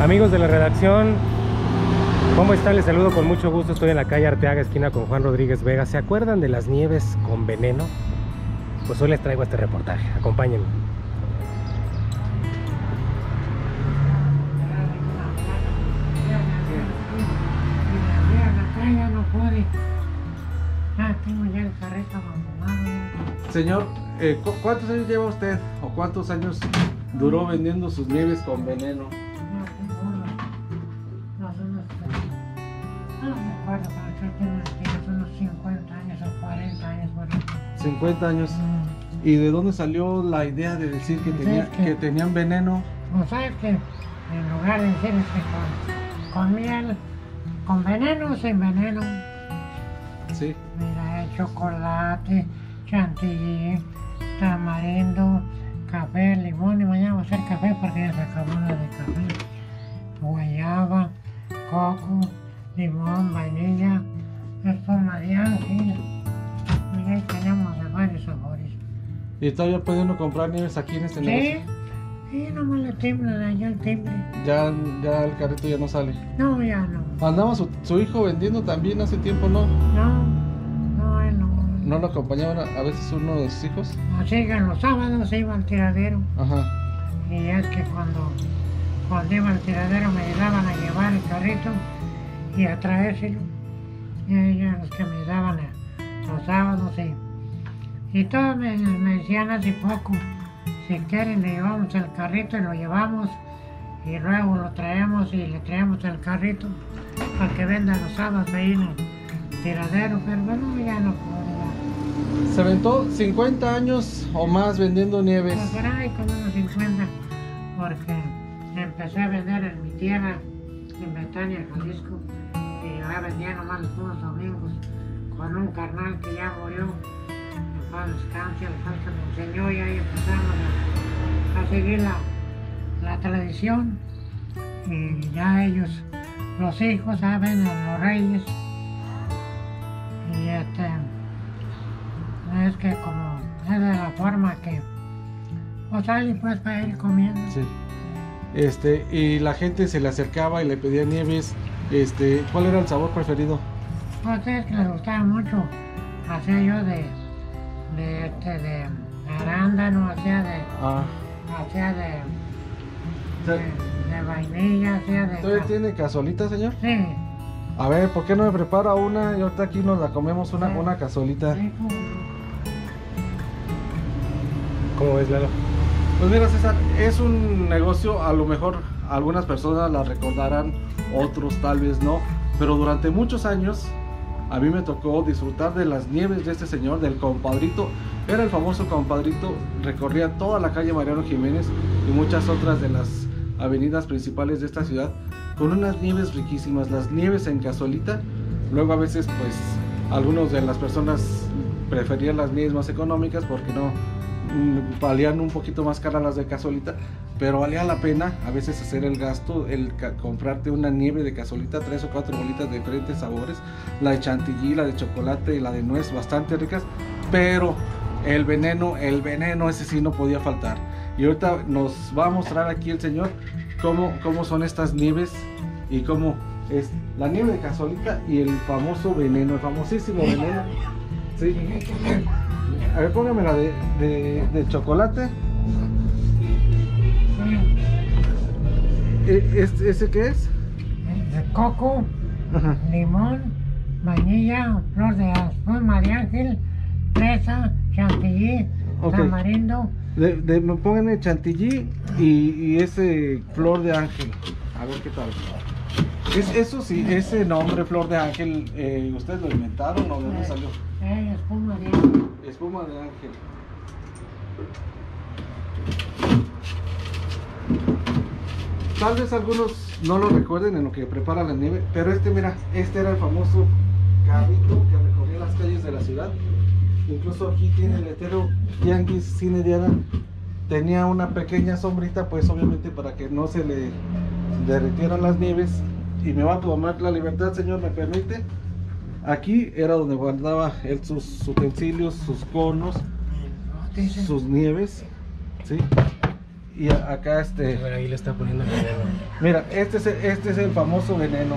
Amigos de la redacción, ¿cómo están? Les saludo con mucho gusto. Estoy en la calle Arteaga, esquina con Juan Rodríguez Vega. ¿Se acuerdan de las nieves con veneno? Pues hoy les traigo este reportaje. Acompáñenme. Señor, eh, ¿cu- ¿cuántos años lleva usted o cuántos años duró vendiendo sus nieves con veneno? 50 años. Mm. ¿Y de dónde salió la idea de decir que, Pues tenía, que- que tenían veneno? O sea que en lugar de decir que con, con miel, con veneno sin veneno, Sí. mira, chocolate, chantilly, tamarindo, café, limón y mañana va a ser café porque ya se acabó la de café, guayaba, coco, limón, vainilla, espuma de ángel. Tenemos de varios sabores. ¿Y todavía puede uno comprar nieves aquí en este Sí, negocio? sí, nomás timbra de allá el timbre. Ya, ya el carrito ya no sale. No, ya no. Andaba su, su hijo vendiendo también hace tiempo, ¿no? No, no, él no. ¿No lo acompañaban a, a veces uno de sus hijos? Así que los sábados iba al tiradero. Ajá. Y es que cuando, cuando iba al tiradero me ayudaban a llevar el carrito y a traérselo. Y ellos los que me daban a- los sábados y, y todos me, me decían hace poco, si quieren le llevamos el carrito y lo llevamos y luego lo traemos y le traemos el carrito para que venda los sábados ahí en el tiradero, pero bueno, ya no puedo. Se aventó 50 años o más vendiendo nieves. Pues por ahí como unos 50, porque empecé a vender en mi tierra, en Betania, Jalisco, y ya vendía nomás los domingos, con un carnal que ya murió, en paz descanse, cual que me enseñó y ahí empezamos a, seguir la, la tradición, y ya ellos, los hijos, saben, los reyes, y este, es que como es de la forma que pues alguien pues para ir comiendo. Sí. Este, y la gente se le acercaba y le pedía nieves. Este, ¿cuál era el sabor preferido? Es que les gustaba mucho. Hacía yo de, de este de arándano, hacía de, Ah, hacía de, ¿tod- de, de vainilla, hacía de. ¿todavía tiene cazuelita, señor? Sí, A ver, ¿por qué no me prepara una y ahorita aquí nos la comemos una, Sí. una cazuelita? sí. ¿Cómo ves, Lalo? Pues mira, César, es un negocio, a lo mejor algunas personas la recordarán, otros tal vez no, pero durante muchos años a mí me tocó disfrutar de las nieves de este señor, del compadrito. Era el famoso compadrito, recorría toda la calle Mariano Jiménez y muchas otras de las avenidas principales de esta ciudad con unas nieves riquísimas, las nieves en cazuelita. Luego a veces pues algunos de las personas preferían las nieves más económicas porque no valían un poquito más caras las de cazuelita, pero valía la pena a veces hacer el gasto, el comprarte una nieve de cazuelita, tres o cuatro bolitas de diferentes sabores, la de chantilly, la de chocolate y la de nuez, bastante ricas, pero el veneno, el veneno ese sí no podía faltar. Y ahorita nos va a mostrar aquí el señor cómo, cómo son estas nieves y cómo es la nieve de cazuelita y el famoso veneno, el famosísimo veneno. Sí. A ver, póngame la de, de, de chocolate. Sí, E- ¿Este, ¿Ese qué es? de coco, Ajá. limón, vainilla, flor de espuma de ángel, fresa, chantilly, tamarindo. De, de- me pongan el chantilly y, y ese flor de ángel. A ver qué tal. Es, eso sí, ese nombre flor de ángel, eh, ¿ustedes lo inventaron o de dónde salió? Espuma de ángel. Espuma de ángel. Tal vez algunos no lo recuerden en lo que prepara la nieve, pero este, mira, este era el famoso carrito que recorría las calles de la ciudad. Incluso aquí tiene el letrero Yankees Cine Diana. Tenía una pequeña sombrita, pues obviamente para que no se le derritieran las nieves. Y me va a tomar la libertad, señor, ¿me permite? Aquí era donde guardaba él sus utensilios, sus conos, sus nieves, ¿sí? y acá A este. ver, ahí le está poniendo el veneno. Mira, este es, el- este es el famoso veneno.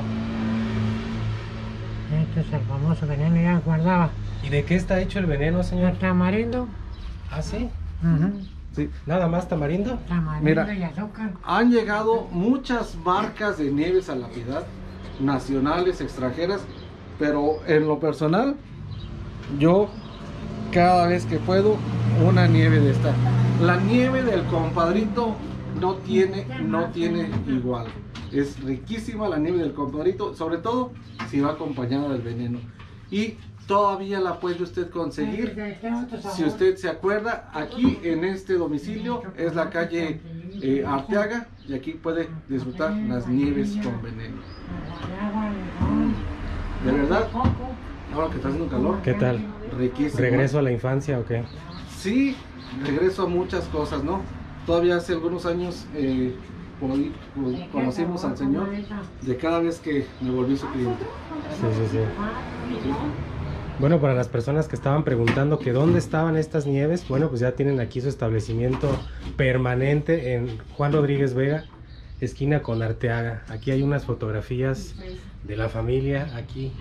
Este es el famoso veneno, ya guardaba. ¿Y de qué está hecho el veneno, señor? El tamarindo. ¿Ah, sí? Sí. ¿Nada más tamarindo? Tamarindo Mira. y azúcar. Han llegado muchas marcas de nieves a la piedad, nacionales, extranjeras, pero en lo personal, yo cada vez que puedo, una nieve de esta. La nieve del compadrito no tiene, no tiene igual. Es riquísima la nieve del compadrito, sobre todo si va acompañada del veneno. Y todavía la puede usted conseguir. Si usted se acuerda, aquí en este domicilio es la calle eh, Arteaga y aquí puede disfrutar las nieves con veneno. ¿De verdad? Ahora que está haciendo calor, ¿Qué tal? riquísimo. ¿Regreso a la infancia o qué? Sí, regreso a muchas cosas, ¿no? Todavía hace algunos años eh, conocimos al Señor de cada vez que me volví su cliente. Sí, sí, sí. Bueno, para las personas que estaban preguntando que dónde estaban estas nieves, bueno, pues ya tienen aquí su establecimiento permanente en Juan Rodríguez Vega, esquina con Arteaga. Aquí hay unas fotografías de la familia, aquí,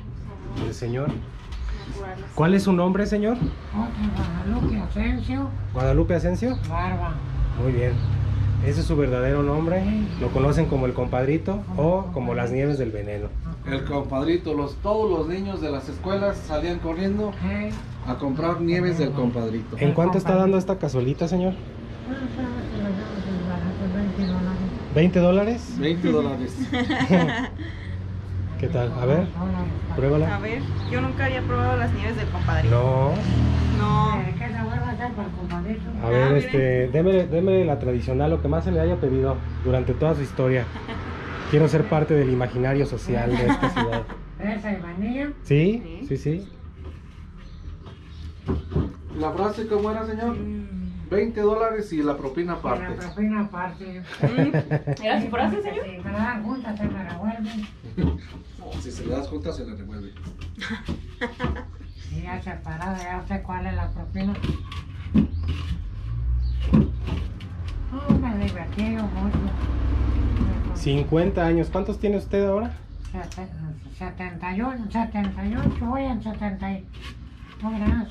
del señor. ¿Cuál es su nombre, señor? Guadalupe Asensio, Guadalupe Asensio. Barba. Muy bien. Ese es su verdadero nombre. Lo conocen como el compadrito o como las nieves del veneno. El compadrito, los, todos los niños de las escuelas salían corriendo a comprar nieves del compadrito. ¿En cuánto está dando esta cazuelita, señor? ¿20 dólares? 20 dólares. ¿Qué tal? A ver, A pruébala. ver, yo nunca había probado las nieves del compadrito. No. No. ¿Qué se vuelve a? A ver, Ah, este, deme, deme la tradicional, lo que más se le haya pedido durante toda su historia. Quiero ser parte del imaginario social de esta ciudad. Esa y vainilla. ¿Sí? Sí, sí. La frase, ¿cómo era, señor? 20 dólares y la propina Y la aparte. propina aparte. Mm. ¿Era su frase, señor? Si me la dan juntas, se me revuelven. Si se le das juntas, se le revuelve. Y ya separada, ya sé cuál es la propina. Oh, me divertí yo mucho. 50 años. ¿Cuántos tiene usted ahora? Sete- 71, 78, voy en 70 y... No, verás.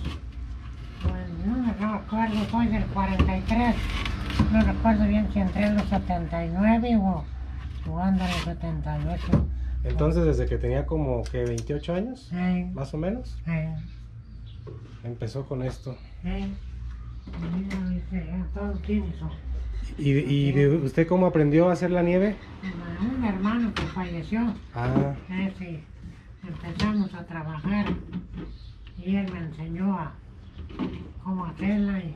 Pues, no me recuerdo, soy del 43. No recuerdo bien si entré en los 79 o, o ando en los 78. Entonces, desde que tenía como que 28 años, más o menos, empezó con esto. eso. ¿Y, y de usted cómo aprendió a hacer la nieve? Un hermano que falleció, Ah, sí, empezamos a trabajar y él me enseñó a cómo hacerla y,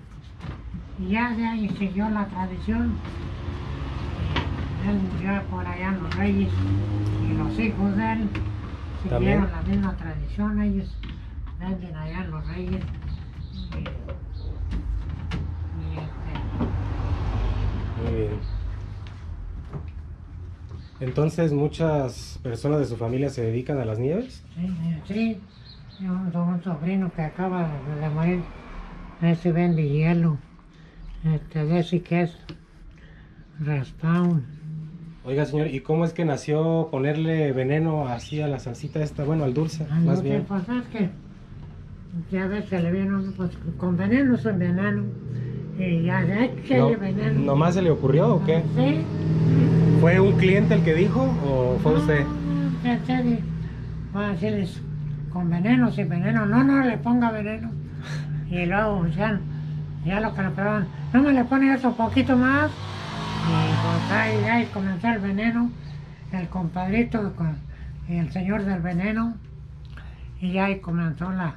y ya de ahí siguió la tradición. Él murió por allá en los Reyes y los hijos de él También. siguieron la misma tradición, ellos venden allá en los Reyes. Y, y, este, muy bien. Entonces, muchas personas de su familia se dedican a las nieves. Sí, sí, yo tengo un sobrino que acaba de morir, ese vende hielo, este, de ese que es raspado. Oiga, señor, ¿y cómo es que nació ponerle veneno así a la salsita esta? Bueno, al dulce, Ah, más no, bien. Pues es que ya ves que le viene uno, pues con veneno es veneno, y ya échale No, veneno. ¿Nomás se le ocurrió o qué? Sí. ¿Fue un cliente el que dijo o fue usted? No, usted decirles con veneno, sin veneno, no, no le ponga veneno. Y luego ya, ya lo que le pegaban, no me le pone eso poquito más. Y pues ahí, ahí comenzó el veneno, el compadrito con y el señor del veneno. Y ahí comenzó la,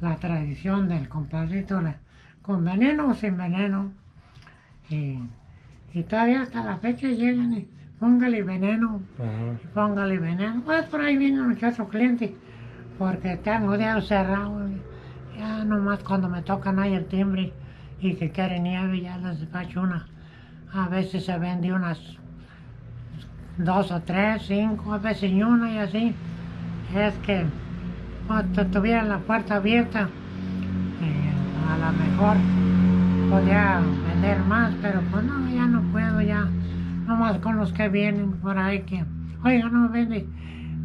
la tradición del compadrito, la- con veneno o sin veneno. Y, y todavía hasta la fecha llegan y póngale veneno Ajá. póngale veneno. Pues por ahí viene otro cliente, porque tengo dedos cerrados. Ya nomás cuando me tocan ahí el timbre y que quieren nieve, ya les despacho una. A veces se vende unas dos o tres, cinco, a veces ni una y así. Es que cuando tuvieran la puerta abierta, eh, a lo mejor podía vender más, pero pues no, ya no puedo, ya. Nomás con los que vienen por ahí que, oiga, no vende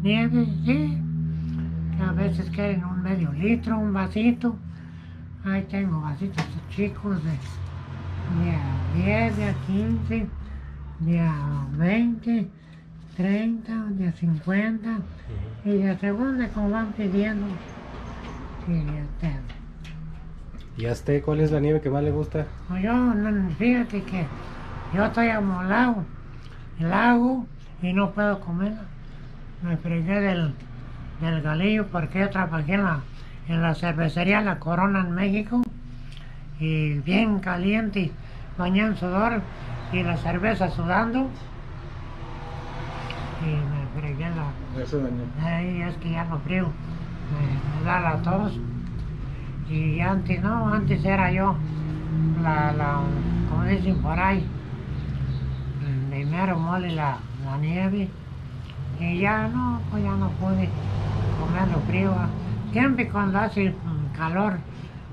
nieve, sí. A veces quieren un medio litro, un vasito. Ahí tengo vasitos chicos de, de a 10, de a 15, de a 20, 30, de a 50 y de segunda como van pidiendo. Y este, ¿Y a usted cuál es la nieve que más le gusta? pues yo, no, fíjate que yo estoy amolado, el hago y no puedo comerla. Me fregué del, del galillo porque yo trabajé en la, en la cervecería La Corona en México y bien caliente, bañé en sudor y la cerveza sudando y me fregué la. Ay, es que ya no frío, me, me da la tos. Y antes no, antes era yo, la, la, como dicen por ahí, primero mole la, la nieve. Y ya no, pues ya no pude frío. Siempre cuando hace mm, calor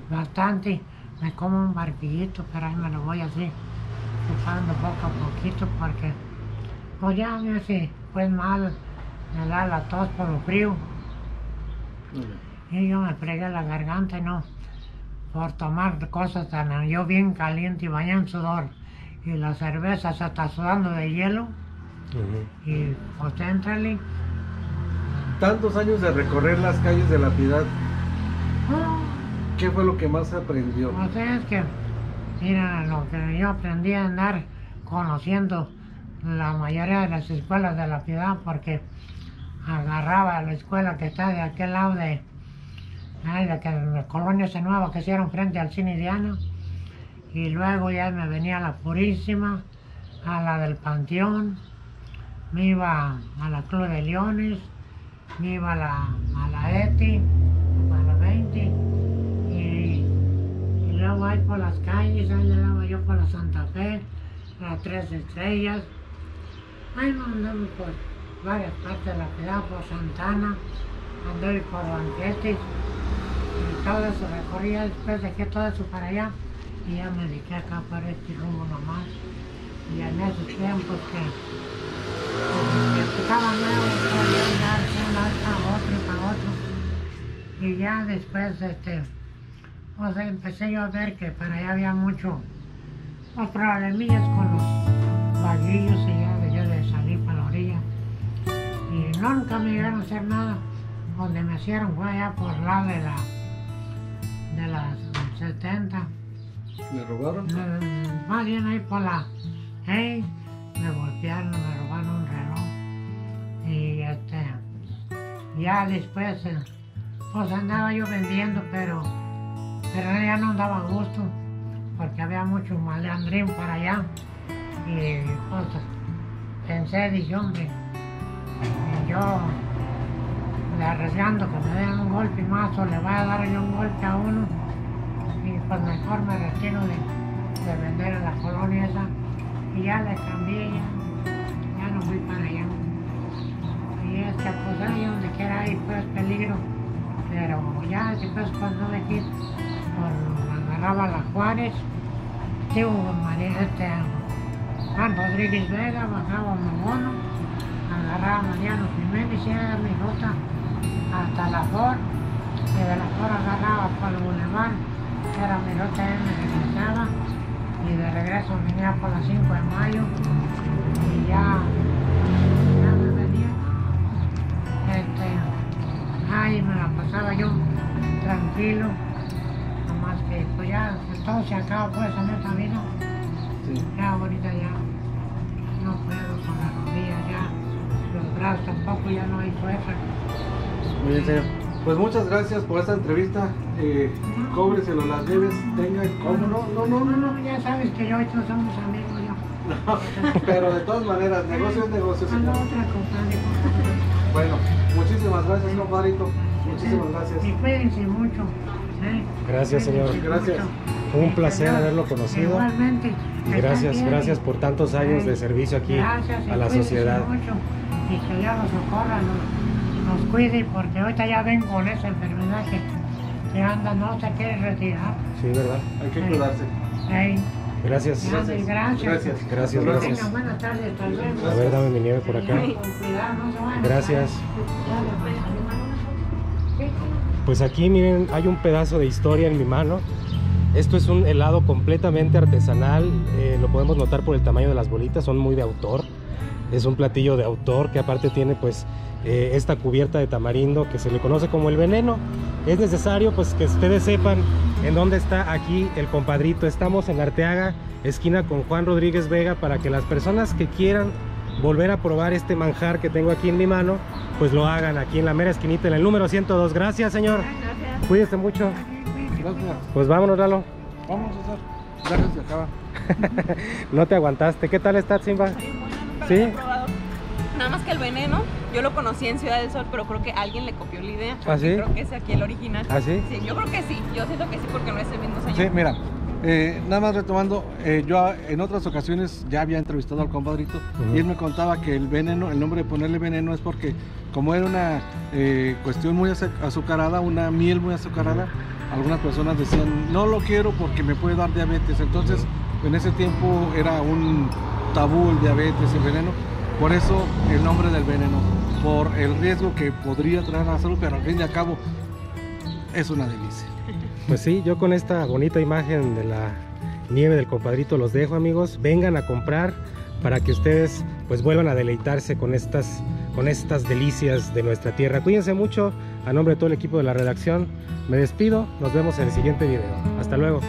bastante, me como un barquillito, pero ahí me lo voy así, chupando poco a poquito porque pues ya me hace pues mal, me da la tos por lo frío. Y yo me fregué la garganta no, por tomar cosas tan, yo bien caliente y bañado en sudor. Y la cerveza se está sudando de hielo y pues éntrale. Tantos años de recorrer las calles de la ciudad, Oh, ¿qué fue lo que más aprendió? o sea, es que, mira, lo que yo aprendí a andar conociendo la mayoría de las escuelas de la ciudad porque agarraba la escuela que está de aquel lado de, de que la colonia esa nueva que hicieron frente al cine Diana y luego ya me venía a la Purísima, a la del Panteón, me iba a la Club de Leones, me iba a la, a la ETI, a la 20 y, luego ahí por las calles, ahí andaba yo por la Santa Fe, las Tres Estrellas, ahí no andaba por varias partes de la ciudad, por Santana, anduve por banquetes y todo eso recorría, después dejé todo eso para allá y ya me dediqué acá para este rumbo nomás. Y en esos tiempos que, que empezaba nuevo, podía andar Y ya después, este, pues empecé yo a ver que para allá había mucho, pues problemillas con los vaguillos y ya de salir para la orilla. Y nunca me llegaron a hacer nada. Donde me hicieron fue allá por lado de la, de las 70. ¿Le robaron? Mm, Más bien ahí por la... Hey, me golpearon, me robaron un reloj. Y este... Ya después, eh, pues andaba yo vendiendo, pero... Pero ya no daba gusto, porque había mucho malandrín para allá. Y pues pensé, dije, hombre, y yo de arriesgando que me den un golpe más o le vaya a dar yo un golpe a uno y pues mejor me retiro de, de vender en la colonia esa. Y ya le cambié ya, ya no fui para allá. Y es que pues ahí donde quiera hay pues peligro pero ya después cuando me quit por agarraba la Juárez digo María este Juan Rodríguez Vega bajaba Mogono agarraba a Mariano Jiménez y era mi ruta hasta la Ford y de la Ford agarraba por el Boulevard era mi ruta y me regresaba y de regreso venía por las 5 de mayo y ya ahí me la pasaba yo tranquilo nomás que pues ya todo se acaba pues en esta vida Sí. ya ahorita ya no puedo con las rodillas ya los brazos tampoco ya no hay fuerza Muy bien, señor. Pues muchas gracias por esta entrevista. Eh, cóbreselo las debes, tengan cómo no, no, no, no, no, ya sabes que yo y tú somos amigos no. Pero de todas maneras, negocio es negocio, señor. Bueno, muchísimas gracias, compadrito. Muchísimas gracias. y cuídense mucho ¿eh? Gracias, señor. Gracias. Un placer Señor, haberlo conocido. Igualmente. Gracias, gracias por tantos años de servicio aquí Gracias, a la sociedad. mucho. Y que Dios nos socorra, nos, nos cuide, porque ahorita ya ven con esa enfermedad que, que anda, no se quiere retirar. Sí, ¿verdad? Hay que cuidarse. Ey, Gracias. Gracias. Gracias. Gracias. Gracias, gracias. A ver, dame mi nieve por acá. Con cuidado, no se vayan a Gracias. Pues aquí miren, hay un pedazo de historia en mi mano. Esto es un helado completamente artesanal, eh, lo podemos notar por el tamaño de las bolitas, son muy de autor. Es un platillo de autor que aparte tiene pues eh, esta cubierta de tamarindo que se le conoce como el veneno. Es necesario pues que ustedes sepan en dónde está aquí el compadrito. Estamos en Arteaga, esquina con Juan Rodríguez Vega, para que las personas que quieran volver a probar este manjar que tengo aquí en mi mano, pues lo hagan aquí en la mera esquinita, en el número 102. Gracias, señor. Gracias. Cuídese mucho. Gracias. Pues vámonos, Lalo. Vamos a hacer. Gracias, se acaba. No te aguantaste. ¿Qué tal está, Simba? Nunca ¿Sí? lo había probado. Nada más que el veneno, yo lo conocí en Ciudad del Sol, pero creo que alguien le copió la idea. ¿Ah, sí? Creo que es aquí el original. ¿Ah, sí? Sí, yo creo que sí. Yo siento que sí porque no es el mismo señor. Sí, mira, eh, nada más retomando, eh, yo en otras ocasiones ya había entrevistado al compadrito y él me contaba que el veneno, el nombre de ponerle veneno es porque como era una eh, cuestión muy azu- azucarada, una miel muy azucarada, algunas personas decían, no lo quiero porque me puede dar diabetes. Entonces, en ese tiempo era un tabú el diabetes, el veneno. Por eso el nombre del veneno, por el riesgo que podría traer a la salud, pero al fin y al cabo es una delicia. Pues sí, yo con esta bonita imagen de la nieve del compadrito los dejo, amigos. Vengan a comprar para que ustedes pues vuelvan a deleitarse con estas con estas delicias de nuestra tierra. Cuídense mucho. A nombre de todo el equipo de la redacción, me despido. Nos vemos en el siguiente video. Hasta luego.